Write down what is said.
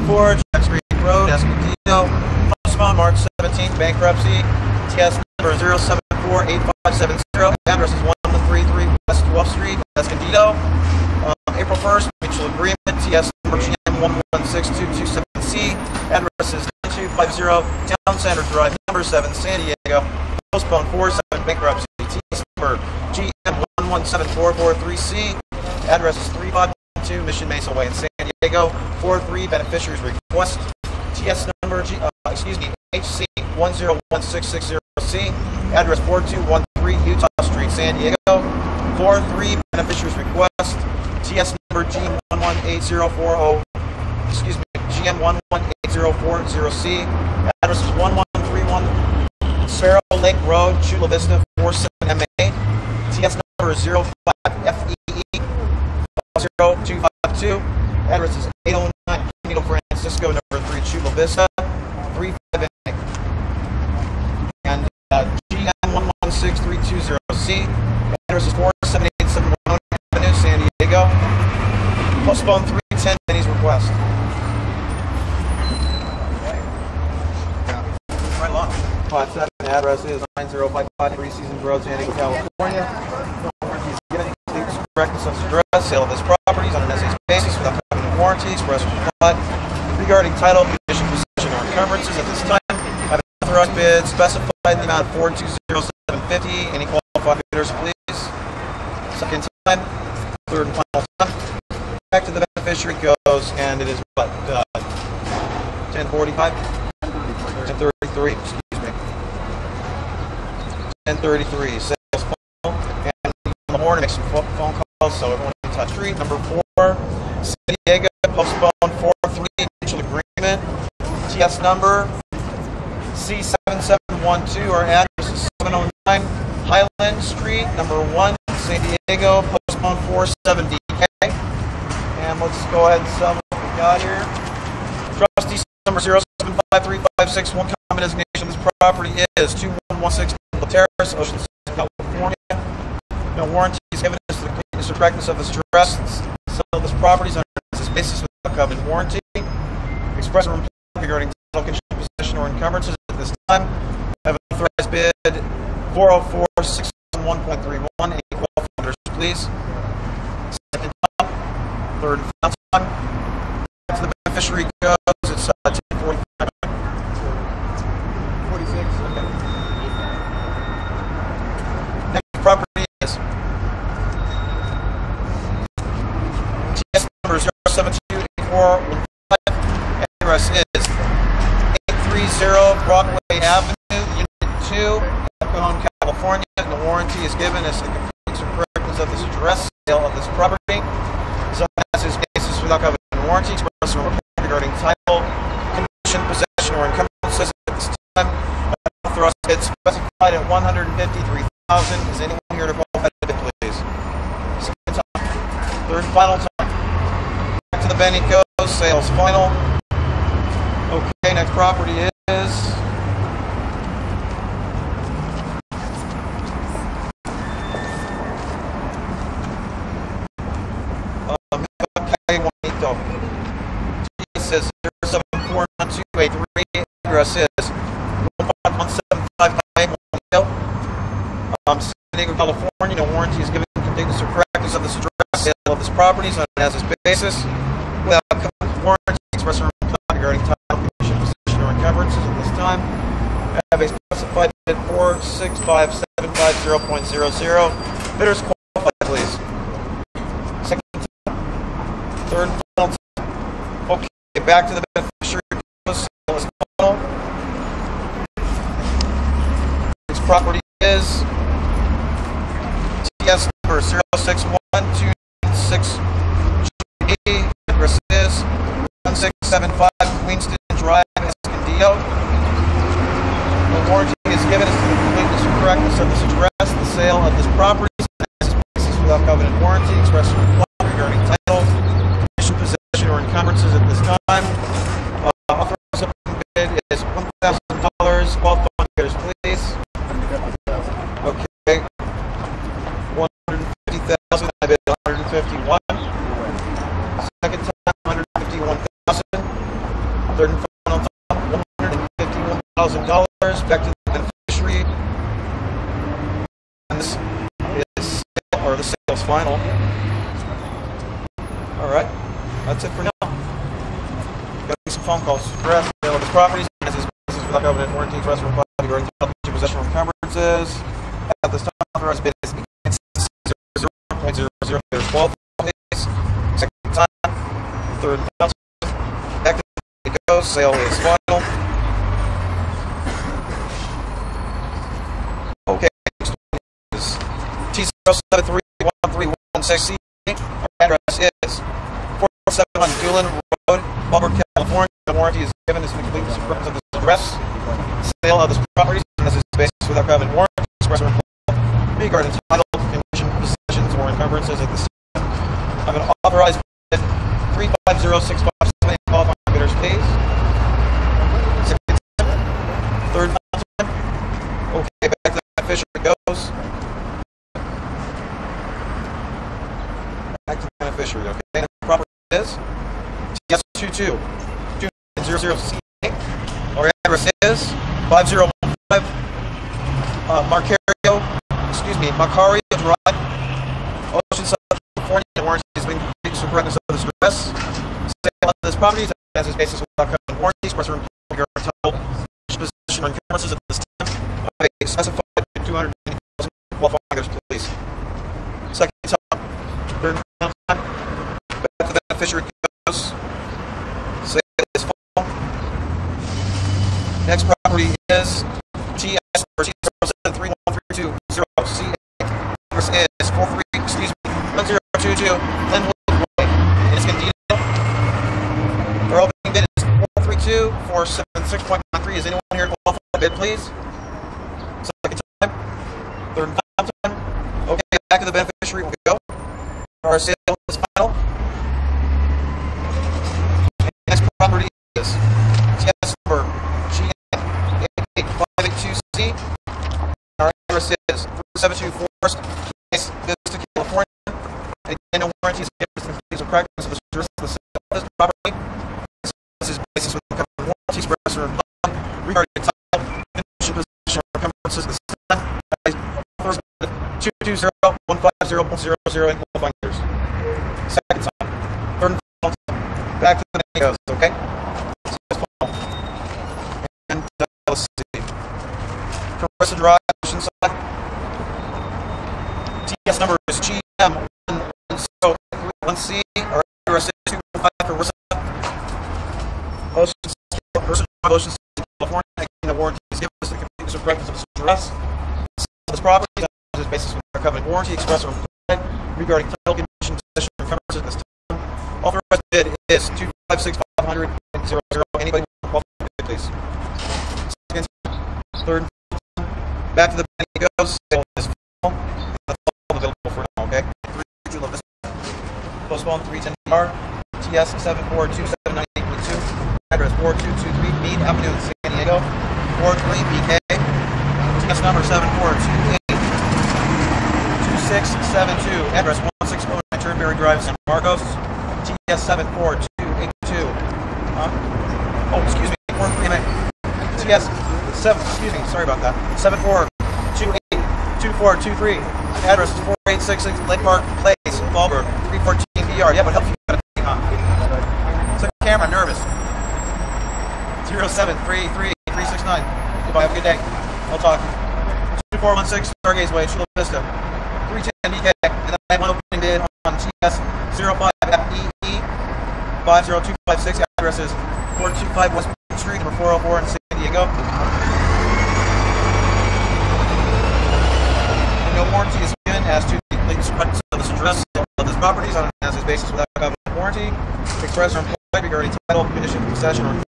Forge, Jack Street Road, Escondido. Postpone March 17th, bankruptcy. TS number 0748570. Address is 1133 West 12th Street, Escondido. Um, April 1st, mutual agreement. TS number GM116227C. Address is 9250 Town Center Drive, number 7, San Diego. Postpone 47 bankruptcy. TS number GM117443C. Address is 3512 Mission Mesa Way in San Diego. 43 beneficiaries request. TS number, G, uh, excuse me, HC 101660C. Address 4213 Utah Street, San Diego. 43 beneficiaries request. TS number G118040, excuse me, GM118040C. Address is 1131 Sparrow Lake Road, Chula Vista, 47MA. TS number is 05FEE 0252. Address is 809 Camino Francisco, number 3, Chula Vista, 35MA. And uh, GM116320C. Address is 4787 Ramona Avenue, San Diego. Postpone 310 Benny's request. Lot 7, address is 9055 Three Seasons Road, San Diego, California. Of address, sale of this property is on an SA basis without covenant warranty, express reply. Regarding title, encumbrances at this time, have an authorized bid specified in the amount of 420750. Any qualified bidders, please? Second time, third and final time. Back to the beneficiary goes, and it is what, uh, 1045? 1033, excuse me. 1033, sales funnel, and the morning, make some phone calls, so everyone can touch. Street, number four, San Diego, postpone 4-3, mutual agreement. TS number C7712, our address is 709 Highland Street, number one, San Diego, postpone 47DK. And let's go ahead and sum what we got here. Trustee number 0753561, common designation this property is 2116 Middle Terrace, Ocean City, California. No warranty is given as to the completeness or correctness of this. Sale of this property is on this basis without covenant warranty. Express or regarding title, condition, possession, or encumbrances at this time. I have authorized bid 404-611.31. Any qualifiers, please? Second time, third and final time. To the beneficiary goes, it's uh, 1045. 46, okay. Next property is TS number 0728415. Address is 830 Broadway Avenue, Unit 2, El Cajon, California. And the given as the completeness and correctness of this address, sale of this property. So as is basis without covenant warranty, express or regarding title, condition, possession, or encumbrances at this time. Authorized bid specified at 153000 Is anyone here to qualify to bid, please? Second time. Third and final time. Back to the Benny sales final. Okay, next property is It says 0741283. Address is 15175 Calle Juanito. Um, San Diego, California. No warranty is given completeness or correctness of this address. Sale of this property is on an as-is basis. Without warranty, express or implied regarding title, condition, possession, or encumbrances at this time. I have a specified bid 46570.00. Bidders qualified, please. Second time. Third and final time. Okay, back to the beneficiary. Sale is final. This property is TS number 061226 Address is 1675 Queenston Drive, Escondido. The warranty is given as to the completeness or correctness of this address. The sale of this property is basis without covenant warranty. Express or implied regarding title, condition, possession, or encumbrances at this time. Uh, authorized open bid is $1,000. Qualified bidders, please. Okay. 150,000. I bid 151. Second time, 151,000. Third and final time, $151,000 back to the beneficiary. And this is or the sale's final. All right, that's it for now. Got some phone calls. Address, sale of his properties, as his business without covenant warranty, trust from property, regarding to possession of encumbrances. At this time, authorized bid is against 0.00. There's 12 days. Second time, third and. Back to goes. Sale is final. Okay. next one is T07313116C. Our address is 471 Doolan Road, Marlboro, California. The warranty is given as the complete purpose of this address. Sale of this property as is basis without covenant warranty. Express or implied. Regarding title, condition, possessions, or encumbrances at this time. I'm going to authorize bid 350657 qualifying bidders, please. Second. Third time. Okay, back to the beneficiary goes. Back beneficiary, okay? And the property is TS22 00C. Our address is 5015 uh, Marcario, excuse me, Macario Drive, Oceanside, California. The warranty has been completed for correctness of this address. Sale of this property as is basis without covenant or implied your title, possession or encumbrances at this time. I specified 280,000 qualifying bidders, please. Second time, third time, back to the beneficiary goes. Sale is full. Next property is TS or T073132 C. Address is 43, excuse me, 1022 Linwood Way. In Escondido. Our opening bid is 432 476.93. Is anyone here to bid, please? Second time. Third time. Okay, back to the beneficiary we go. Our sale is final. Next property is TS number GN8582C. Our address is 372 Forest Place, Vista, California. And again, no warranties given the of practice of the service of the property. This is basis with the covenant warranty express or regarding title, condition, possession, or encumbrances. First, 220-150.00 and qualifying years. Second time. Third time. Back to the goes, okay? And uh, let's see. Drive, Oceanside. TS number is GM1C. Our address is 215 Carissa. Oceanside, Drive, Oceanside, California. The warranty is given us the completeness of correctness of this. This property is basis with our covenant warranty express or implied regarding title condition, possession, or encumbrances at this time. Authorized bid is 256,500 and 00. Anybody want to bid, please? Second, third, back to the penny goes. Sale is full. That's all available for now, okay? Three, two, love this. Postpone 310 R, TS 742798.2, address 4223 Meade Avenue, in San Diego, 43 BK, TS number 7428 2672, address 160 Turnberry Drive, San Marcos, TS 74282. Huh? Oh, excuse me, 43 TS 7, excuse me, sorry about that. 74282423. Address is 4866 Lake Park Place, Fallbrook, 314 BR, Yeah, but help you got a thing on. It's like a camera, nervous. 0733369. Goodbye, have a good day. I'll talk. 2416 Stargaze Way, Chula Vista. 310 BK. And I have one opening bid on TS 05FEE 50256. Address is 425 West Street, number 404 in San Diego. And no warranty is given as to the complete of this address of this property on an as is basis without covenant warranty. Express or implied regarding title, condition, possession, or